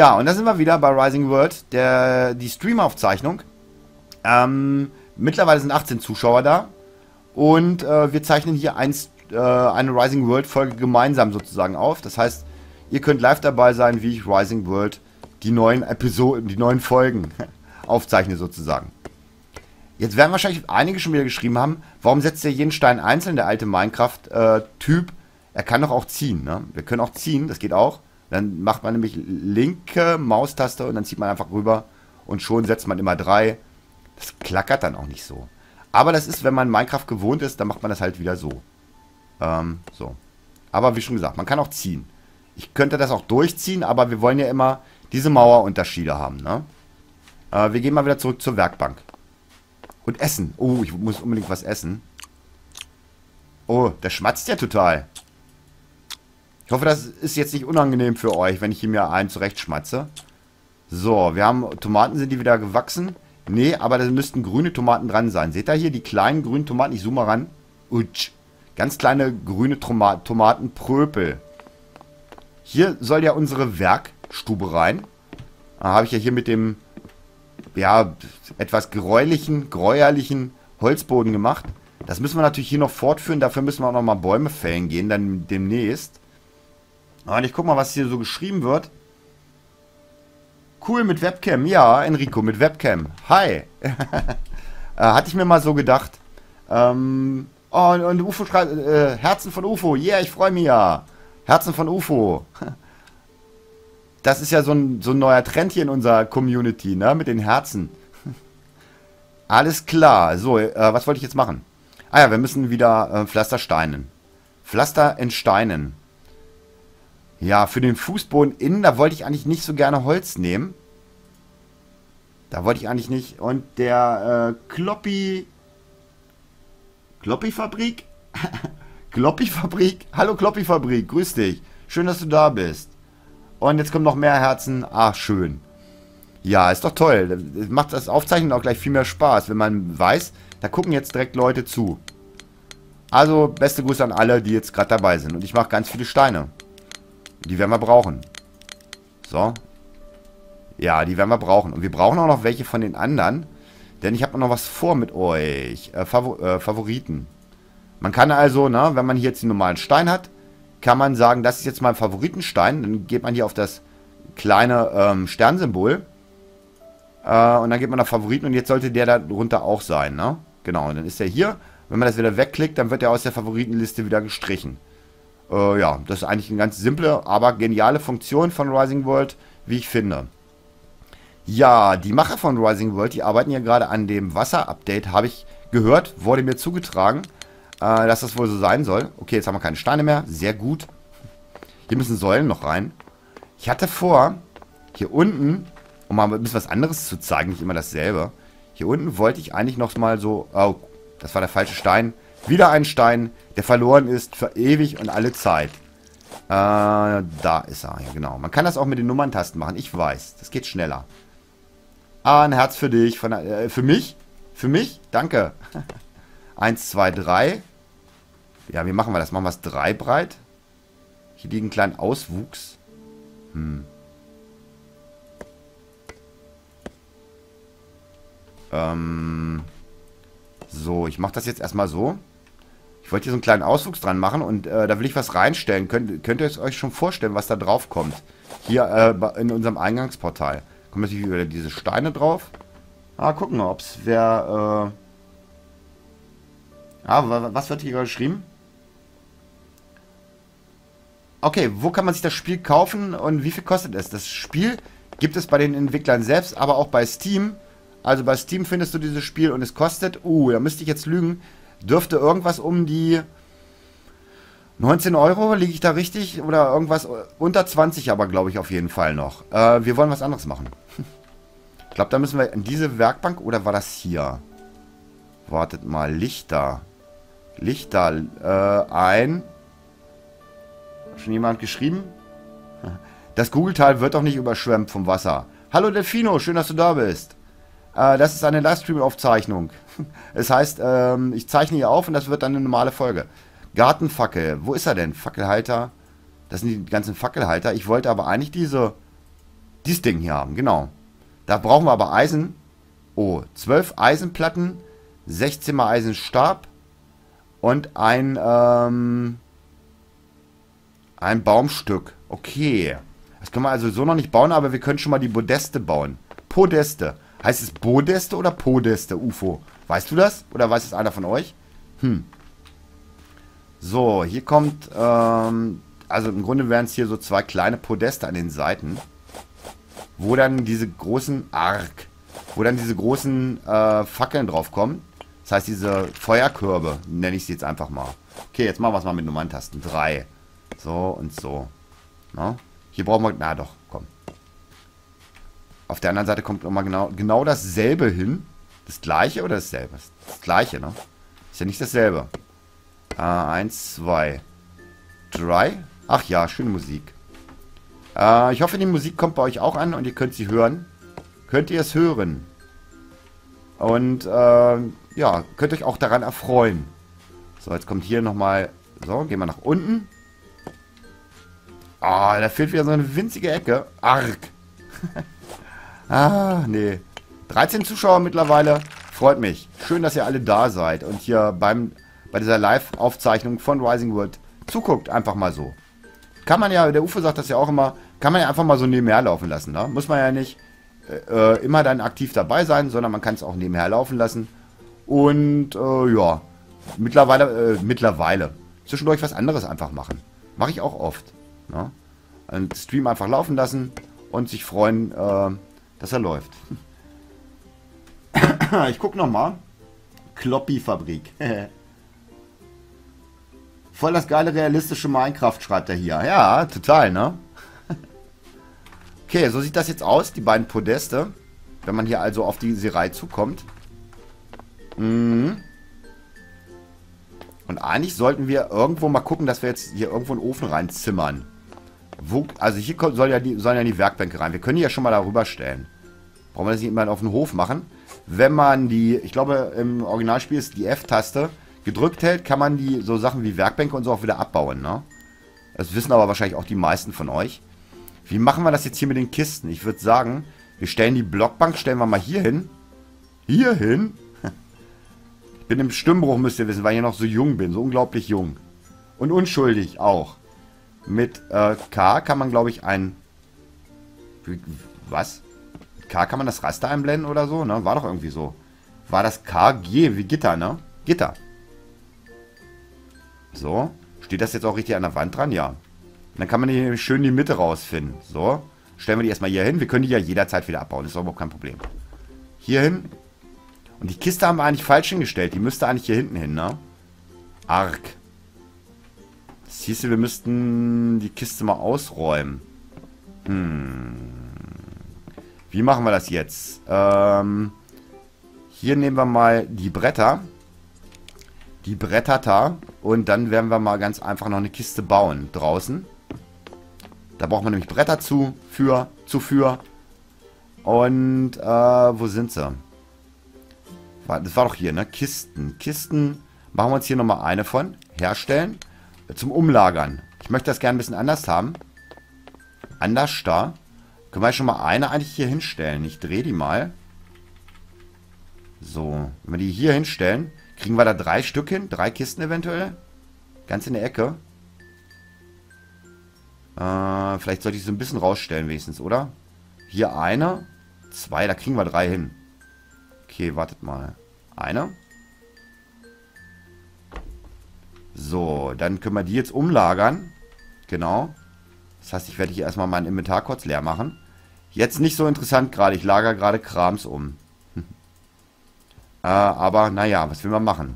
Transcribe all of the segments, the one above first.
Ja, und da sind wir wieder bei Rising World, der, die Streamaufzeichnung. Ähm, mittlerweile sind 18 Zuschauer da. Und äh, wir zeichnen hier ein, äh, eine Rising World Folge gemeinsam sozusagen auf. Das heißt, ihr könnt live dabei sein, wie ich Rising World die neuen Episoden, die neuen Folgen aufzeichne sozusagen. Jetzt werden wahrscheinlich einige schon wieder geschrieben haben, warum setzt er jeden Stein einzeln, der alte Minecraft-Typ? er kann doch auch ziehen, ne? Wir können auch ziehen, das geht auch. Dann macht man nämlich linke Maustaste und dann zieht man einfach rüber und schon setzt man immer drei. Das klackert dann auch nicht so. Aber das ist, wenn man Minecraft gewohnt ist, dann macht man das halt wieder so. Ähm, so. Aber wie schon gesagt, man kann auch ziehen. Ich könnte das auch durchziehen, aber wir wollen ja immer diese Mauerunterschiede haben, ne? Äh, wir gehen mal wieder zurück zur Werkbank. Und essen. Oh, ich muss unbedingt was essen. Oh, der schmatzt ja total. Ich hoffe, das ist jetzt nicht unangenehm für euch, wenn ich hier mir einen zurechtschmatze. So, wir haben Tomaten, sind die wieder gewachsen? Nee, aber da müssten grüne Tomaten dran sein. Seht ihr hier die kleinen grünen Tomaten? Ich zoome mal ran. Utsch. Ganz kleine grüne Toma Tomatenpröpel. Hier soll ja unsere Werkstube rein. Da habe ich ja hier mit dem ja, etwas gräulichen, gräuerlichen Holzboden gemacht. Das müssen wir natürlich hier noch fortführen. Dafür müssen wir auch noch mal Bäume fällen gehen, dann demnächst. Und ich guck mal, was hier so geschrieben wird. Cool mit Webcam. Ja, Enrico, mit Webcam. Hi. äh, hatte ich mir mal so gedacht. Ähm, oh, und UFO schreibt, äh, Herzen von UFO. Yeah, ich freue mich ja. Herzen von UFO. Das ist ja so ein, so ein neuer Trend hier in unserer Community, ne? Mit den Herzen. Alles klar. So, äh, was wollte ich jetzt machen? Ah ja, wir müssen wieder äh, Pflaster steinen. Pflaster entsteinen. Ja, für den Fußboden innen, da wollte ich eigentlich nicht so gerne Holz nehmen. Da wollte ich eigentlich nicht. Und der äh, Kloppi... Kloppi-Fabrik? Kloppi-Fabrik? Hallo Kloppi-Fabrik, grüß dich. Schön, dass du da bist. Und jetzt kommen noch mehr Herzen. Ach, schön. Ja, ist doch toll. Das macht das Aufzeichnen auch gleich viel mehr Spaß, wenn man weiß, da gucken jetzt direkt Leute zu. Also, beste Grüße an alle, die jetzt gerade dabei sind. Und ich mache ganz viele Steine. Die werden wir brauchen. So. Ja, die werden wir brauchen. Und wir brauchen auch noch welche von den anderen. Denn ich habe noch was vor mit euch. Äh, Favor äh, Favoriten. Man kann also, ne, wenn man hier jetzt den normalen Stein hat, kann man sagen, das ist jetzt mein Favoritenstein. Dann geht man hier auf das kleine ähm, Sternsymbol. Äh, und dann geht man auf Favoriten und jetzt sollte der da drunter auch sein, ne? Genau, und dann ist er hier. Wenn man das wieder wegklickt, dann wird er aus der Favoritenliste wieder gestrichen. Äh, ja, das ist eigentlich eine ganz simple, aber geniale Funktion von Rising World, wie ich finde. Ja, die Macher von Rising World, die arbeiten ja gerade an dem Wasser-Update, habe ich gehört, wurde mir zugetragen äh, dass das wohl so sein soll. Okay, jetzt haben wir keine Steine mehr. Sehr gut. Hier müssen Säulen noch rein. Ich hatte vor, hier unten, um mal ein bisschen was anderes zu zeigen, nicht immer dasselbe. Hier unten wollte ich eigentlich noch mal so... Oh, das war der falsche Stein. Wieder ein Stein, der verloren ist für ewig und alle Zeit. Äh, da ist er. Genau. Man kann das auch mit den Nummerntasten machen. Ich weiß. Das geht schneller. Ah, ein Herz für dich. Von, äh, für mich? Für mich? Danke. Eins, zwei, drei. Ja, wie machen wir das? Machen wir es drei breit? Hier liegt ein kleiner Auswuchs. Hm. Ähm. So, ich mache das jetzt erstmal so. Ich wollte hier so einen kleinen Auswuchs dran machen und äh, da will ich was reinstellen. Könnt, könnt ihr es euch schon vorstellen, was da drauf kommt? Hier äh, in unserem Eingangsportal. Kommen natürlich wieder diese Steine drauf. Ah, gucken wir, ob es wer... Äh ah, was wird hier geschrieben? Okay, wo kann man sich das Spiel kaufen und wie viel kostet es? Das Spiel gibt es bei den Entwicklern selbst, aber auch bei Steam. Also bei Steam findest du dieses Spiel und es kostet, uh, da müsste ich jetzt lügen, dürfte irgendwas um die 19 Euro, liege ich da richtig? Oder irgendwas unter 20 aber, glaube ich, auf jeden Fall noch. Äh, wir wollen was anderes machen. ich glaube, da müssen wir in diese Werkbank, oder war das hier? Wartet mal, Lichter. Lichter, äh, ein... Schon jemand geschrieben? Das Kugeltal wird doch nicht überschwemmt vom Wasser. Hallo Delfino, schön, dass du da bist. Äh, das ist eine Livestream-Aufzeichnung. Es heißt, ähm, ich zeichne hier auf und das wird dann eine normale Folge. Gartenfackel, wo ist er denn? Fackelhalter. Das sind die ganzen Fackelhalter. Ich wollte aber eigentlich diese Dieses Ding hier haben, genau. Da brauchen wir aber Eisen. Oh, 12 Eisenplatten, 16 mal Eisenstab und ein, ähm, ein Baumstück. Okay. Das können wir also so noch nicht bauen, aber wir können schon mal die Podeste bauen. Podeste. Heißt es Podeste oder Podeste, UFO? Weißt du das? Oder weiß es einer von euch? Hm. So, hier kommt, ähm, also im Grunde wären es hier so zwei kleine Podeste an den Seiten, wo dann diese großen Ark, wo dann diese großen äh, Fackeln drauf kommen. Das heißt, diese Feuerkörbe, nenne ich sie jetzt einfach mal. Okay, jetzt machen wir es mal mit Nummerntasten. Drei. So und so. Na? Hier brauchen wir, na doch, komm. Auf der anderen Seite kommt nochmal genau, genau dasselbe hin. Das gleiche oder dasselbe? Das gleiche, ne? Ist ja nicht dasselbe. Äh, eins, zwei, drei. Ach ja, schöne Musik. Äh, ich hoffe, die Musik kommt bei euch auch an und ihr könnt sie hören. Könnt ihr es hören? Und, äh, ja, könnt euch auch daran erfreuen. So, jetzt kommt hier nochmal... So, gehen wir nach unten. Ah, da fehlt wieder so eine winzige Ecke. Arg. ah, nee. 13 Zuschauer mittlerweile. Freut mich. Schön, dass ihr alle da seid und hier beim, bei dieser Live-Aufzeichnung von Rising World zuguckt. Einfach mal so. Kann man ja, der Ufe sagt das ja auch immer, kann man ja einfach mal so nebenher laufen lassen. Ne? Muss man ja nicht äh, immer dann aktiv dabei sein, sondern man kann es auch nebenher laufen lassen. Und äh, ja, mittlerweile, äh, mittlerweile zwischendurch was anderes einfach machen. Mache ich auch oft. Ne? Einen Stream einfach laufen lassen und sich freuen, äh, dass er läuft. ich guck nochmal. Kloppi-Fabrik. Voll das geile realistische Minecraft, schreibt er hier. Ja, total, ne? okay, so sieht das jetzt aus, die beiden Podeste. Wenn man hier also auf die Serei zukommt. Mhm. Und eigentlich sollten wir irgendwo mal gucken, dass wir jetzt hier irgendwo einen Ofen reinzimmern. Wo, also hier soll ja die, sollen ja die Werkbänke rein. Wir können die ja schon mal darüber stellen. Brauchen wir das nicht immer auf den Hof machen. Wenn man die, ich glaube im Originalspiel ist die F-Taste, gedrückt hält, kann man die so Sachen wie Werkbänke und so auch wieder abbauen, ne? Das wissen aber wahrscheinlich auch die meisten von euch. Wie machen wir das jetzt hier mit den Kisten? Ich würde sagen, wir stellen die Blockbank, stellen wir mal hier hin. Hier hin? Ich bin im Stimmbruch, müsst ihr wissen, weil ich noch so jung bin. So unglaublich jung. Und unschuldig auch. Mit äh, K kann man, glaube ich, ein... Was? K kann man das Raster einblenden oder so, ne? War doch irgendwie so. War das K, G, wie Gitter, ne? Gitter. So. Steht das jetzt auch richtig an der Wand dran? Ja. Und dann kann man hier schön die Mitte rausfinden. So. Stellen wir die erstmal hier hin. Wir können die ja jederzeit wieder abbauen. Das ist überhaupt kein Problem. Hier hin. Und die Kiste haben wir eigentlich falsch hingestellt. Die müsste eigentlich hier hinten hin, ne? Arg. Das hieße, wir müssten die Kiste mal ausräumen. Hm. Wie machen wir das jetzt? Ähm, hier nehmen wir mal die Bretter. Die Brettata. Und dann werden wir mal ganz einfach noch eine Kiste bauen draußen. Da braucht man nämlich Bretter zu, für, zu für. Und, äh, wo sind sie? Das war doch hier, ne? Kisten. Kisten machen wir uns hier nochmal eine von. Herstellen zum Umlagern. Ich möchte das gerne ein bisschen anders haben. Anders da. Können wir schon mal eine eigentlich hier hinstellen. Ich drehe die mal. So. Wenn wir die hier hinstellen, kriegen wir da drei Stück hin. Drei Kisten eventuell. Ganz in der Ecke. Äh, vielleicht sollte ich so ein bisschen rausstellen wenigstens, oder? Hier eine. Zwei, da kriegen wir drei hin. Okay, wartet mal. Eine. So, dann können wir die jetzt umlagern. Genau. Das heißt, ich werde hier erstmal mein Inventar kurz leer machen. Jetzt nicht so interessant gerade. Ich lager gerade Krams um. äh, aber naja, was will man machen?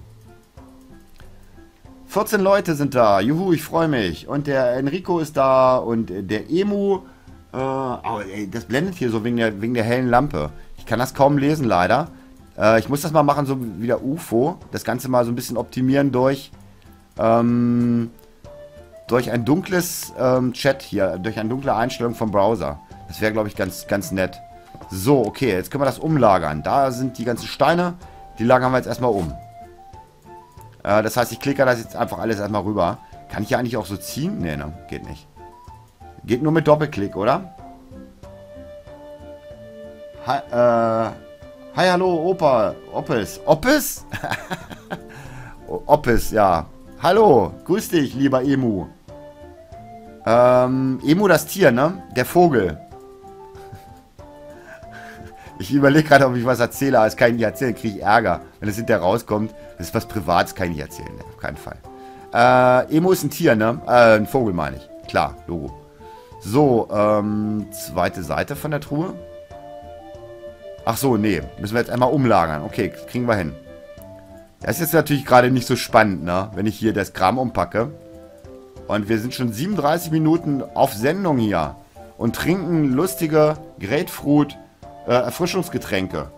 14 Leute sind da. Juhu, ich freue mich. Und der Enrico ist da und der Emu. Äh, oh, ey, das blendet hier so wegen der, wegen der hellen Lampe. Ich kann das kaum lesen, leider. Äh, ich muss das mal machen, so wie der UFO. Das Ganze mal so ein bisschen optimieren durch ähm, durch ein dunkles ähm, Chat hier, durch eine dunkle Einstellung vom Browser. Das wäre, glaube ich, ganz, ganz nett. So, okay, jetzt können wir das umlagern. Da sind die ganzen Steine. Die lagern wir jetzt erstmal um. Äh, das heißt, ich klicke das jetzt einfach alles erstmal rüber. Kann ich ja eigentlich auch so ziehen? Nee, ne, geht nicht. Geht nur mit Doppelklick, oder? Hi, äh, hi, hallo, Opa. Oppes. Oppes? Oppes, ja. Hallo, grüß dich, lieber Emu. Ähm, Emu das Tier, ne? Der Vogel. Ich überlege gerade, ob ich was erzähle, aber das kann ich nicht erzählen, kriege ich Ärger. Wenn es hinterher rauskommt, das ist was Privates, kann ich nicht erzählen, auf keinen Fall. Äh, Emo ist ein Tier, ne? Äh, ein Vogel meine ich. Klar, Logo. So, ähm, zweite Seite von der Truhe. Ach so, nee. Müssen wir jetzt einmal umlagern. Okay, kriegen wir hin. Das ist natürlich gerade nicht so spannend, ne? Wenn ich hier das Kram umpacke. Und wir sind schon 37 Minuten auf Sendung hier. Und trinken lustige Grapefruit äh, Erfrischungsgetränke.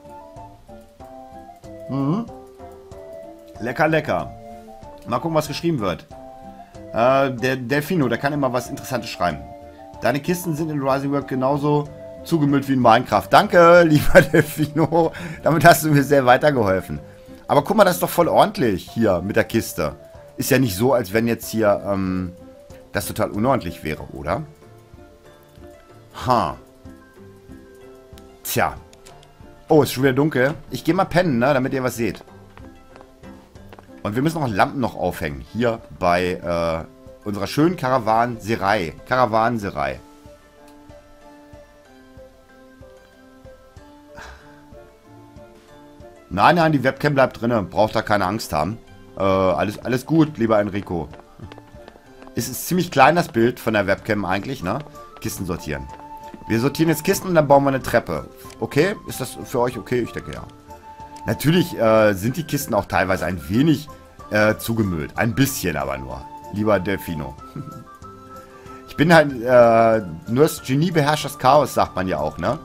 Mhm. Lecker, lecker. Mal gucken, was geschrieben wird. Äh, der Delfino, der kann immer was Interessantes schreiben. Deine Kisten sind in Rising World genauso zugemüllt wie in Minecraft. Danke, lieber Delfino. Damit hast du mir sehr weitergeholfen. Aber guck mal, das ist doch voll ordentlich hier mit der Kiste. Ist ja nicht so, als wenn jetzt hier ähm, das total unordentlich wäre, oder? Ha. Tja. Oh, ist schon wieder dunkel. Ich gehe mal pennen, ne, damit ihr was seht. Und wir müssen noch Lampen noch aufhängen. Hier bei äh, unserer schönen Karawanserei. Karawanserei. Nein, nein, die Webcam bleibt drin. Braucht da keine Angst haben. Äh, alles, alles gut, lieber Enrico. Es ist ziemlich klein, das Bild von der Webcam eigentlich, ne? Kisten sortieren. Wir sortieren jetzt Kisten und dann bauen wir eine Treppe. Okay? Ist das für euch okay? Ich denke ja. Natürlich äh, sind die Kisten auch teilweise ein wenig äh, zugemüllt. Ein bisschen aber nur. Lieber Delfino. ich bin halt, äh, nur das Genie beherrscht das Chaos, sagt man ja auch, ne?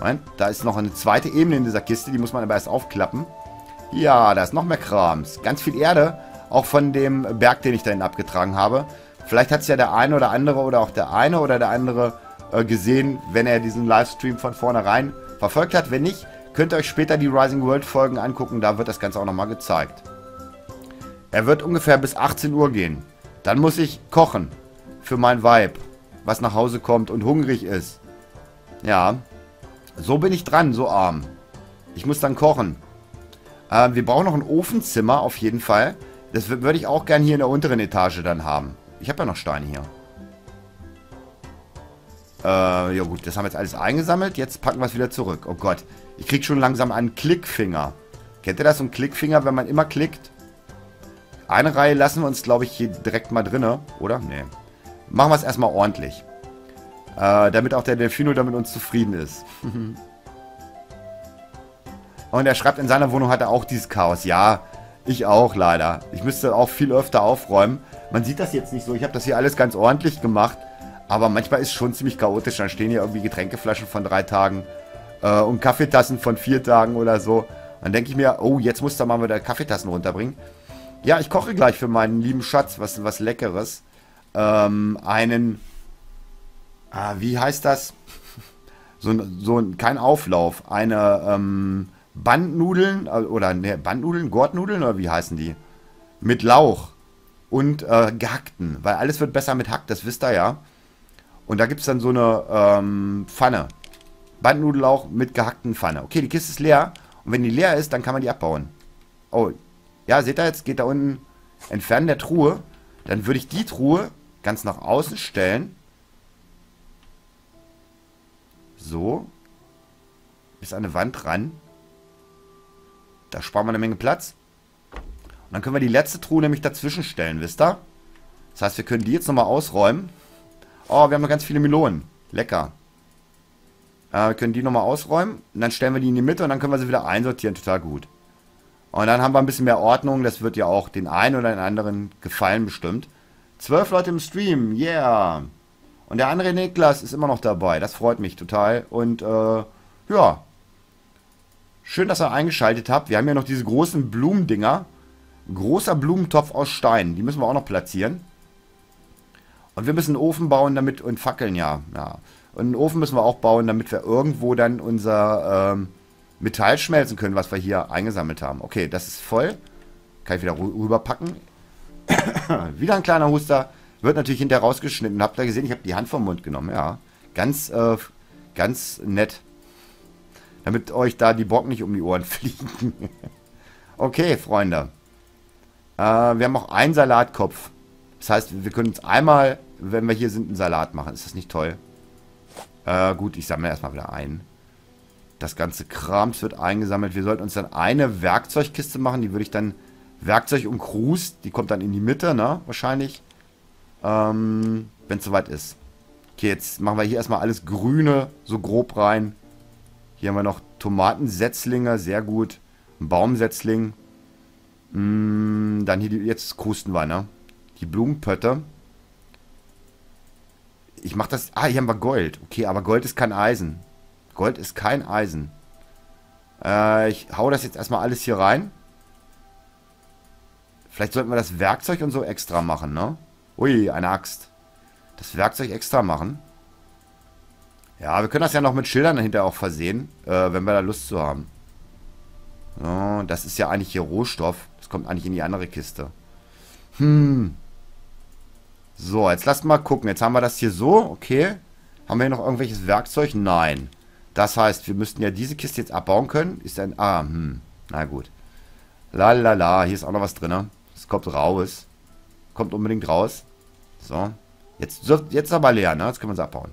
Moment, da ist noch eine zweite Ebene in dieser Kiste, die muss man aber erst aufklappen. Ja, da ist noch mehr Krams. Ganz viel Erde, auch von dem Berg, den ich dahin abgetragen habe. Vielleicht hat es ja der eine oder andere oder auch der eine oder der andere äh, gesehen, wenn er diesen Livestream von vornherein verfolgt hat. Wenn nicht, könnt ihr euch später die Rising World Folgen angucken. Da wird das Ganze auch nochmal gezeigt. Er wird ungefähr bis 18 Uhr gehen. Dann muss ich kochen. Für mein Vibe. Was nach Hause kommt und hungrig ist. Ja. So bin ich dran, so arm. Ich muss dann kochen. Äh, wir brauchen noch ein Ofenzimmer auf jeden Fall. Das würde ich auch gerne hier in der unteren Etage dann haben. Ich habe ja noch Steine hier. Äh, ja gut, das haben wir jetzt alles eingesammelt. Jetzt packen wir es wieder zurück. Oh Gott, ich krieg schon langsam einen Klickfinger. Kennt ihr das, so ein Klickfinger, wenn man immer klickt? Eine Reihe lassen wir uns, glaube ich, hier direkt mal drinne, oder? Nee. Machen wir es erstmal ordentlich. Äh, damit auch der Delfino damit uns zufrieden ist. Und er schreibt, in seiner Wohnung hat er auch dieses Chaos. Ja, ich auch leider. Ich müsste auch viel öfter aufräumen. Man sieht das jetzt nicht so. Ich habe das hier alles ganz ordentlich gemacht. Aber manchmal ist es schon ziemlich chaotisch. Dann stehen hier irgendwie Getränkeflaschen von drei Tagen äh, und Kaffeetassen von vier Tagen oder so. Dann denke ich mir, oh, jetzt muss da mal wieder Kaffeetassen runterbringen. Ja, ich koche gleich für meinen lieben Schatz was, was Leckeres. Ähm, einen, ah, wie heißt das? so, so kein Auflauf. Eine ähm, Bandnudeln, äh, oder ne, Bandnudeln, Gurtnudeln, oder wie heißen die? Mit Lauch und äh, gehackten, weil alles wird besser mit Hack, das wisst ihr ja. Und da gibt es dann so eine ähm, Pfanne. Bandnudellauch mit gehackten Pfanne. Okay, die Kiste ist leer. Und wenn die leer ist, dann kann man die abbauen. Oh, ja, seht ihr jetzt? Geht da unten entfernen der Truhe. Dann würde ich die Truhe ganz nach außen stellen. So. Bis an eine Wand ran. Da sparen wir eine Menge Platz. Und dann können wir die letzte Truhe nämlich dazwischen stellen, wisst ihr? Das heißt, wir können die jetzt nochmal ausräumen. Oh, wir haben noch ganz viele Melonen. Lecker. Äh, wir können die nochmal ausräumen. Und dann stellen wir die in die Mitte und dann können wir sie wieder einsortieren. Total gut. Und dann haben wir ein bisschen mehr Ordnung. Das wird ja auch den einen oder den anderen gefallen bestimmt. Zwölf Leute im Stream. Yeah. Und der andere Niklas ist immer noch dabei. Das freut mich total. Und äh, ja. Schön, dass ihr eingeschaltet habt. Wir haben ja noch diese großen Blumendinger. Großer Blumentopf aus Stein. Die müssen wir auch noch platzieren. Und wir müssen einen Ofen bauen, damit, und Fackeln, ja, ja. Und einen Ofen müssen wir auch bauen, damit wir irgendwo dann unser ähm, Metall schmelzen können, was wir hier eingesammelt haben. Okay, das ist voll. Kann ich wieder rüberpacken. wieder ein kleiner Huster. Wird natürlich hinterher rausgeschnitten. Habt ihr gesehen, ich habe die Hand vom Mund genommen, ja. Ganz, äh, ganz nett. Damit euch da die Brocken nicht um die Ohren fliegen. okay, Freunde. Äh, wir haben auch einen Salatkopf. Das heißt, wir können uns einmal, wenn wir hier sind, einen Salat machen. Ist das nicht toll? Äh, gut, ich sammle erstmal wieder ein. Das ganze Krams wird eingesammelt. Wir sollten uns dann eine Werkzeugkiste machen. Die würde ich dann... Werkzeug und Krus. Die kommt dann in die Mitte, ne? Wahrscheinlich. Ähm, wenn es soweit ist. Okay, jetzt machen wir hier erstmal alles Grüne so grob rein. Hier haben wir noch Tomatensetzlinge. Sehr gut. Ein Baumsetzling. Mm, dann hier die... Jetzt krusten wir, ne? Die Blumenpötte. Ich mach das... Ah, hier haben wir Gold. Okay, aber Gold ist kein Eisen. Gold ist kein Eisen. Äh, ich hau das jetzt erstmal alles hier rein. Vielleicht sollten wir das Werkzeug und so extra machen, ne? Ui, eine Axt. Das Werkzeug extra machen. Ja, wir können das ja noch mit Schildern dahinter auch versehen, äh, wenn wir da Lust zu haben. So, das ist ja eigentlich hier Rohstoff. Das kommt eigentlich in die andere Kiste. Hm. So, jetzt lasst mal gucken. Jetzt haben wir das hier so, okay. Haben wir hier noch irgendwelches Werkzeug? Nein. Das heißt, wir müssten ja diese Kiste jetzt abbauen können. Ist ein... Ah, hm. Na gut. Lalala, hier ist auch noch was drin. Es kommt raus. Kommt unbedingt raus. So. Jetzt, jetzt aber leer, ne? Jetzt können wir es abbauen.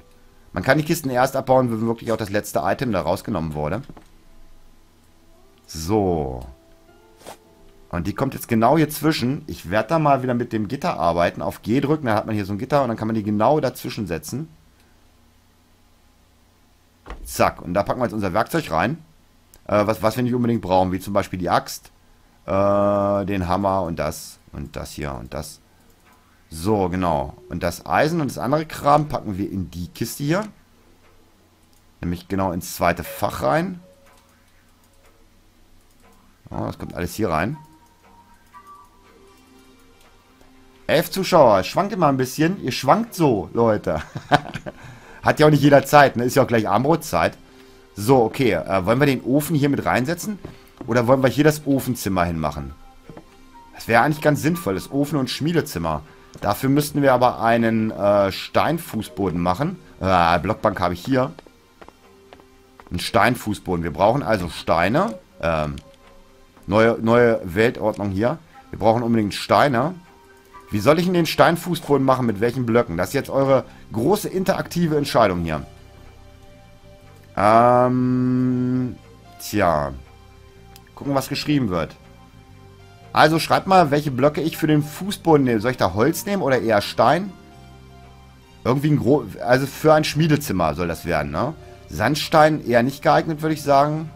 Man kann die Kisten erst abbauen, wenn wirklich auch das letzte Item da rausgenommen wurde. So. Und die kommt jetzt genau hier zwischen. Ich werde da mal wieder mit dem Gitter arbeiten. Auf G drücken, dann hat man hier so ein Gitter und dann kann man die genau dazwischen setzen. Zack. Und da packen wir jetzt unser Werkzeug rein. Äh, was, was wir nicht unbedingt brauchen, wie zum Beispiel die Axt, äh, den Hammer und das und das hier und das. So, genau. Und das Eisen und das andere Kram packen wir in die Kiste hier. Nämlich genau ins zweite Fach rein. Oh, das kommt alles hier rein. Elf Zuschauer. Schwankt immer ein bisschen. Ihr schwankt so, Leute. Hat ja auch nicht jeder Zeit, ne? Ist ja auch gleich Armbrotzeit. So, okay. Äh, wollen wir den Ofen hier mit reinsetzen? Oder wollen wir hier das Ofenzimmer hinmachen? Das wäre eigentlich ganz sinnvoll, das Ofen- und Schmiedezimmer. Dafür müssten wir aber einen äh, Steinfußboden machen. Äh, Blockbank habe ich hier. Ein Steinfußboden. Wir brauchen also Steine. Ähm, neue, neue Weltordnung hier. Wir brauchen unbedingt Steine. Wie soll ich in den Steinfußboden machen? Mit welchen Blöcken? Das ist jetzt eure große interaktive Entscheidung hier. Ähm, tja. Gucken, was geschrieben wird. Also schreibt mal, welche Blöcke ich für den Fußboden nehme. Soll ich da Holz nehmen oder eher Stein? Irgendwie ein Gro... Also für ein Schmiedezimmer soll das werden, ne? Sandstein eher nicht geeignet, würde ich sagen.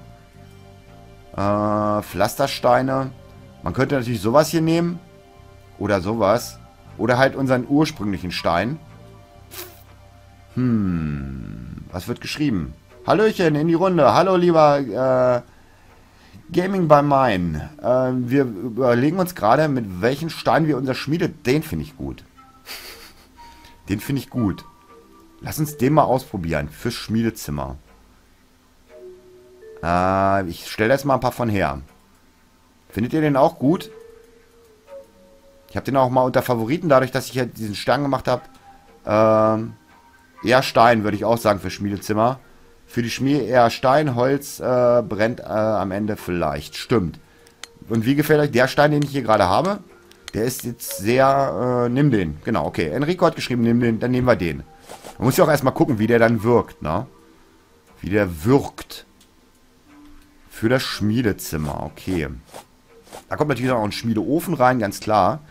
Äh, Pflastersteine. Man könnte natürlich sowas hier nehmen. Oder sowas. Oder halt unseren ursprünglichen Stein. Hm. Was wird geschrieben? Hallöchen in die Runde. Hallo, lieber äh, Gaming by Mine. Äh, wir überlegen uns gerade, mit welchen Stein wir unser Schmiede... Den finde ich gut. Den finde ich gut. Lass uns den mal ausprobieren. Fürs Schmiedezimmer. Äh, ich stelle jetzt mal ein paar von her. Findet ihr den auch gut? Ich habe den auch mal unter Favoriten, dadurch, dass ich ja diesen Stern gemacht habe. Ähm, eher Stein, würde ich auch sagen, für Schmiedezimmer. Für die Schmiede eher Stein, Holz äh, brennt äh, am Ende vielleicht. Stimmt. Und wie gefällt euch der Stein, den ich hier gerade habe? Der ist jetzt sehr... Äh, nimm den. Genau, okay. Enrico hat geschrieben, nimm den, dann nehmen wir den. Man muss ja auch erstmal gucken, wie der dann wirkt, ne? Wie der wirkt. Für das Schmiedezimmer, okay. Da kommt natürlich auch ein Schmiedeofen rein, ganz klar.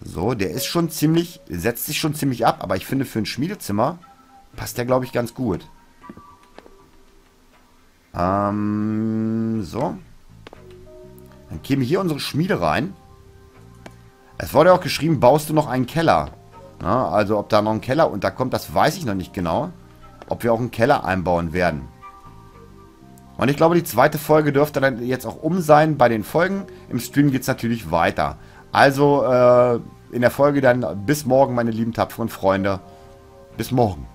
So, der ist schon ziemlich, setzt sich schon ziemlich ab, aber ich finde für ein Schmiedezimmer passt der, glaube ich, ganz gut. Ähm, so. Dann käme hier unsere Schmiede rein. Es wurde auch geschrieben, baust du noch einen Keller? Na, also ob da noch ein Keller unterkommt, das weiß ich noch nicht genau. Ob wir auch einen Keller einbauen werden. Und ich glaube, die zweite Folge dürfte dann jetzt auch um sein bei den Folgen. Im Stream geht es natürlich weiter. Also äh, in der Folge dann bis morgen, meine lieben tapferen Freunde. Bis morgen.